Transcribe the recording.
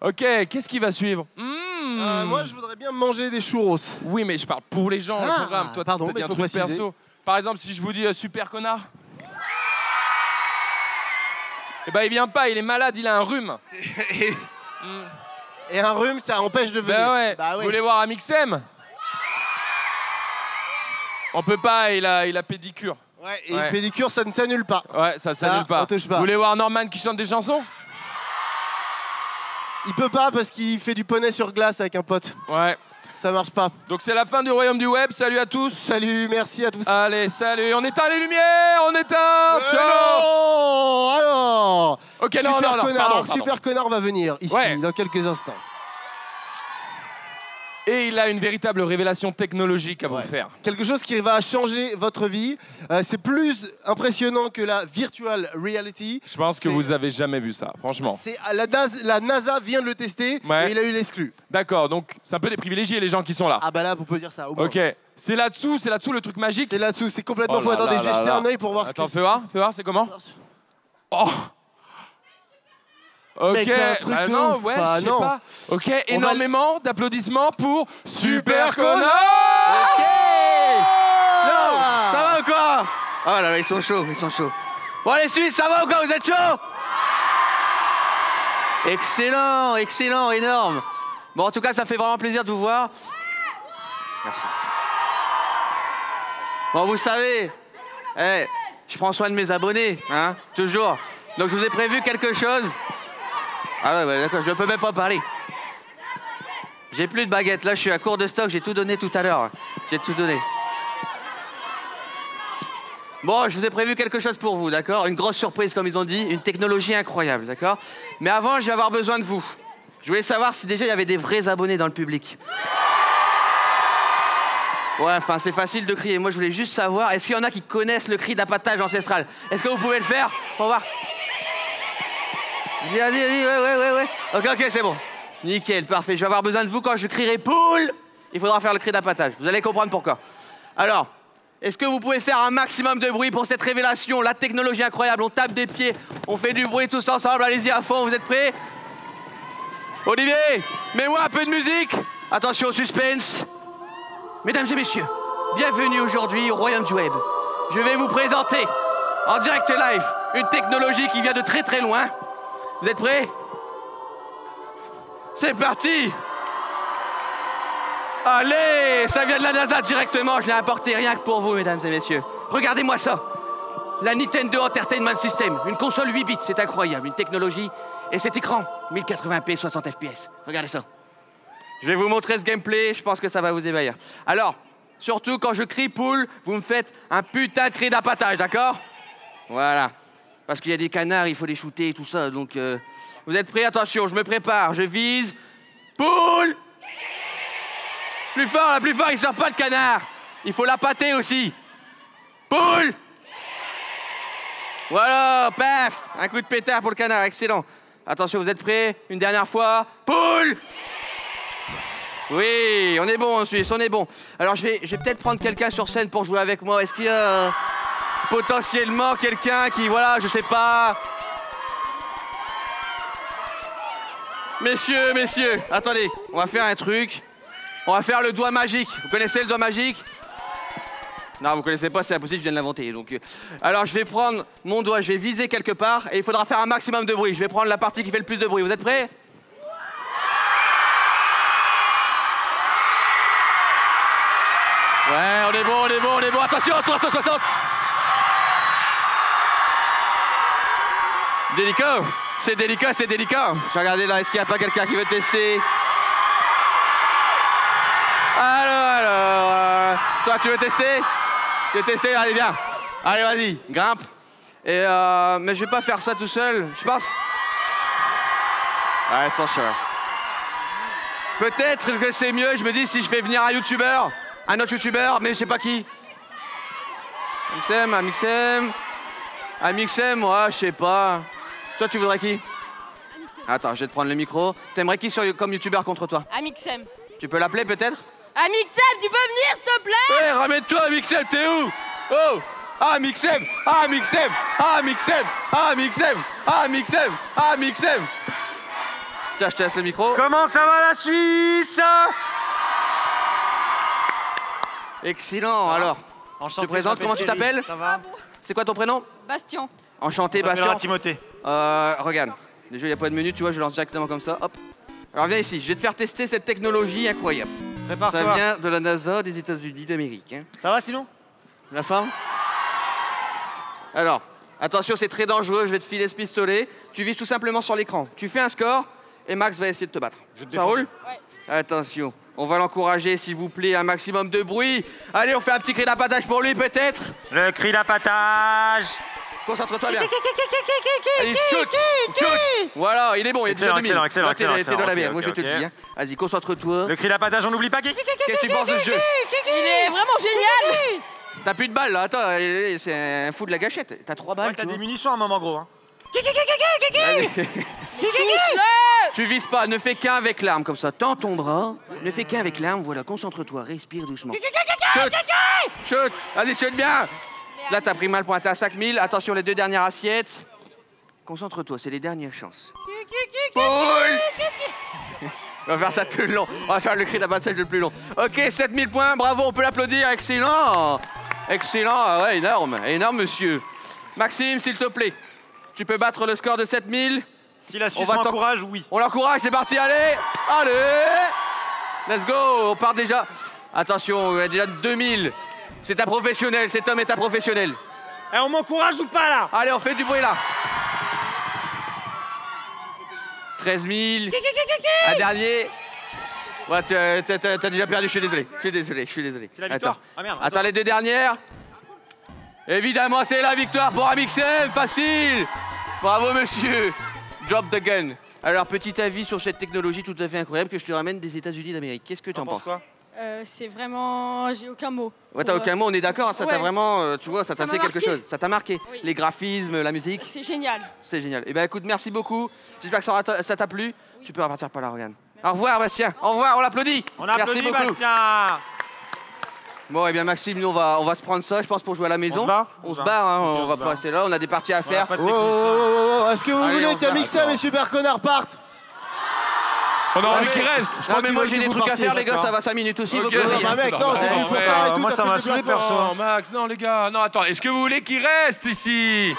Ok, qu'est-ce qui va suivre? Hmm. Euh, moi, je voudrais bien manger des churros. Oui, mais je parle pour les gens Ah, programme. Toi, pardon, t'as dit mais un faut truc préciser. perso. Par exemple, si je vous dis euh, super connard. Eh ben, il vient pas, il est malade, il a un rhume. Et, et un rhume, ça empêche de venir. Ben ouais. Bah Vous oui. voulez voir Amixem On peut pas, il a, il a pédicure. Ouais, et Ouais. une pédicure, ça ne s'annule pas. Ouais, ça Ça, s'annule pas. on touche pas. Vous voulez voir Norman qui chante des chansons? Il peut pas parce qu'il fait du poney sur glace avec un pote. Ouais. Ça marche pas. Donc c'est la fin du royaume du web. Salut à tous. Salut, merci à tous. Allez, salut. On éteint les lumières. On éteint. Euh, Ciao. non Alors Ok, Super non, non, non. connard, Pardon, pardon. Super connard va venir ici Ouais. dans quelques instants. Et il a une véritable révélation technologique à vous Ouais. faire. Quelque chose qui va changer votre vie. Euh, c'est plus impressionnant que la virtual reality. Je pense que vous avez jamais vu ça, franchement. C'est la, NAS la NASA vient de le tester Ouais. et il a eu l'exclu. D'accord, donc c'est un peu des privilégiés les gens qui sont là. Ah bah là, on peut dire ça. Au. Ok, c'est là-dessous, c'est là-dessous le truc magique. C'est là-dessous, c'est complètement Oh fou. là Attendez, là je vais là jeter là. un œil pour voir Attends, ce que fais voir, fais voir, c'est comment. Oh Ok, Mec, c'est un truc bah de non, ouf. ouais, je sais non. pas. Ok, énormément d'applaudissements pour Super Connard Connard Ah Ça va ou quoi? Oh là là, ils sont chauds, ils sont chauds. Bon les Suisses, ça va ou quoi? Vous êtes chauds? Excellent, excellent, énorme. Bon, en tout cas, ça fait vraiment plaisir de vous voir. Merci. Bon, vous savez, eh, je prends soin de mes abonnés, hein, toujours. Donc, je vous ai prévu quelque chose. Ah ouais, d'accord, je ne peux même pas parler. J'ai plus de baguettes, là, je suis à court de stock, j'ai tout donné tout à l'heure. J'ai tout donné. Bon, je vous ai prévu quelque chose pour vous, d'accord? Une grosse surprise, comme ils ont dit, une technologie incroyable, d'accord? Mais avant, je vais avoir besoin de vous. Je voulais savoir si déjà il y avait des vrais abonnés dans le public. Ouais, enfin, c'est facile de crier. Moi, je voulais juste savoir, est-ce qu'il y en a qui connaissent le cri d'appâtage ancestral? Est-ce que vous pouvez le faire? Pour voir. Vas-y, vas-y, ouais, ouais, ouais, ouais. Ok, ok, c'est bon. Nickel, parfait. Je vais avoir besoin de vous quand je crierai poule. Il faudra faire le cri d'appâtage. Vous allez comprendre pourquoi. Alors, est-ce que vous pouvez faire un maximum de bruit pour cette révélation? La technologie incroyable, on tape des pieds, on fait du bruit tous ensemble, allez-y à fond, vous êtes prêts? Olivier, mets-moi un peu de musique Attention au suspense Mesdames et messieurs, bienvenue aujourd'hui au Royaume du Web. Je vais vous présenter, en direct live, une technologie qui vient de très très loin. Vous êtes prêts? C'est parti Allez, ça vient de la NASA directement, je l'ai importé rien que pour vous, mesdames et messieurs. Regardez-moi ça. La Nintendo Entertainment System, une console 8 bits, c'est incroyable, une technologie. Et cet écran, 1080p, 60 fps. Regardez ça. Je vais vous montrer ce gameplay, je pense que ça va vous ébahir. Alors, surtout quand je crie poule, vous me faites un putain de cri d'appâtage, d'accord? Voilà. Parce qu'il y a des canards, il faut les shooter et tout ça, donc... euh, Vous êtes prêts? Attention, je me prépare, je vise... Poule plus fort, là, plus fort, il sort pas le canard. Il faut la pâter aussi. Poule Voilà, paf Un coup de pétard pour le canard, excellent. Attention, vous êtes prêts? Une dernière fois. Poule Oui, on est bon en Suisse, on est bon. Alors, je vais, peut-être prendre quelqu'un sur scène pour jouer avec moi. Est-ce qu'il y a potentiellement quelqu'un qui, voilà, je sais pas... Messieurs, messieurs, attendez, on va faire un truc. On va faire le doigt magique. Vous connaissez le doigt magique? Non, vous connaissez pas, c'est impossible, je viens de l'inventer. Donc, euh, alors, je vais prendre mon doigt, je vais viser quelque part et il faudra faire un maximum de bruit. Je vais prendre la partie qui fait le plus de bruit. Vous êtes prêts? Ouais, on est bon, on est bon, on est bon. Attention, 360 Délicat C'est délicat, c'est délicat. Je vais regarder là, est-ce qu'il n'y a pas quelqu'un qui veut tester Alors, alors, euh, toi tu veux tester Tu veux tester Allez, viens. Allez, vas-y, grimpe. Et euh, mais je vais pas faire ça tout seul, je pense. Ouais, sans choix. Peut-être que c'est mieux, je me dis, si je fais venir un youtubeur, un autre youtubeur, mais je sais pas qui. Mixem, un Mixem. Un Mixem, ouais, je sais pas. Toi, tu voudrais qui Attends, je vais te prendre le micro. T'aimerais qui sur, comme youtubeur contre toi Amixem. Tu peux l'appeler peut-être Amixem, tu peux venir, s'il te plaît Ouais, ramène-toi, Mixem, t'es où Oh Ah, Mixem Ah, Mixem Ah, Mixem Ah, Mixem Ah, Mixem Ah, Mixem Tiens, je te laisse le micro. Comment ça va la Suisse Excellent. Alors, Enchanté, te présente, comment tu t'appelles Ça va c'est quoi ton prénom Bastien. Enchanté, Bastien. Timothée. Euh, regarde, déjà il n'y a pas de menu, tu vois, je lance directement comme ça, hop. Alors viens ici, je vais te faire tester cette technologie incroyable. Ça Prépare-toi. vient de la NASA des États-Unis d'Amérique. hein. Ça va sinon? La forme? Alors, attention, c'est très dangereux, je vais te filer ce pistolet. Tu vises tout simplement sur l'écran. Tu fais un score et Max va essayer de te battre. Je te Ça roule? Attention, on va l'encourager, s'il vous plaît, un maximum de bruit. Allez, on fait un petit cri d'appâtage pour lui, peut-être? Le cri d'appâtage Concentre-toi bien. Allez, shoot, shoot. Voilà, il est bon, il est déjà Excellent, 2000. excellent, excellent, T'es dans la excellent, merde, moi je te le dis. hein. Vas-y, concentre-toi. Le cri d'appâtage, on n'oublie pas qui Qu'est-ce que tu penses de ce jeu Il est vraiment génial T'as plus de balles là, attends, eh, eh, c'est un fou de la gâchette. T'as trois balles. Ouais, T'as tu des munitions à un moment gros. Hein. Tu vises pas, ne fais qu'un avec l'arme comme ça. Tends ton bras, ne fais qu'un avec l'arme, voilà, concentre-toi, respire doucement. Chut Chut Vas-y, chute bien Là, t'as pris mal pour à 5000. Attention, les deux dernières assiettes. Concentre-toi, c'est les dernières chances. Poule On va faire ça tout le long. On va faire le cri d'abattage le plus long. Ok, 7000 points, bravo, on peut l'applaudir. Excellent Excellent, ah ouais, énorme, énorme, monsieur. Maxime, s'il te plaît, tu peux battre le score de 7000 Si la Suisse m'encourage, oui. on l'encourage, c'est parti, allez Allez Let's go On part déjà. Attention, il y a déjà 2000. C'est un professionnel, cet homme est un professionnel. Eh, on m'encourage ou pas là Allez, on fait du bruit là. 13 000. Un dernier. Ouais, as, t'as- déjà perdu, je suis désolé. Je suis désolé, je suis désolé. C'est la victoire Attends. Ah merde. Attends, les deux dernières. Évidemment, c'est la victoire pour Amixem, facile. Bravo, monsieur. Drop the gun. Alors, petit avis sur cette technologie tout à fait incroyable que je te ramène des États-Unis d'Amérique. Qu'est-ce que tu en T'en penses Euh, C'est vraiment... J'ai aucun mot. Ouais, t'as aucun mot, on est d'accord, hein, ça t'a vraiment, euh, tu vois, ça t'a ça fait quelque chose. Ça t'a marqué. Oui. Les graphismes, la musique, euh, C'est génial. c'est génial. Eh ben écoute, merci beaucoup. J'espère que ça ça t'a plu. Tu peux repartir par là, regarde. Au revoir, Bastien. Au revoir, on l'applaudit. On Merci applaudit beaucoup. Bastien Bon, eh bien, Maxime, nous, on va, on va se prendre ça, je pense, pour jouer à la maison. se barre On se barre, hein, on, on va se pas barre. rester là, on a des parties à On faire. Oh, oh, oh, oh, Est-ce que vous Allez, voulez on qu'Amixem attends. et Super Connard partent On a envie qu'il reste. Je Non, crois mais moi j'ai des trucs à faire, les gars, ça va 5 minutes aussi. Non, mec, non, t'es venu pour ça et tout. moi, ça m'a le saoulé, perso. Non, Max, non, les gars. Non, attends, est-ce que vous voulez qu'il reste ici?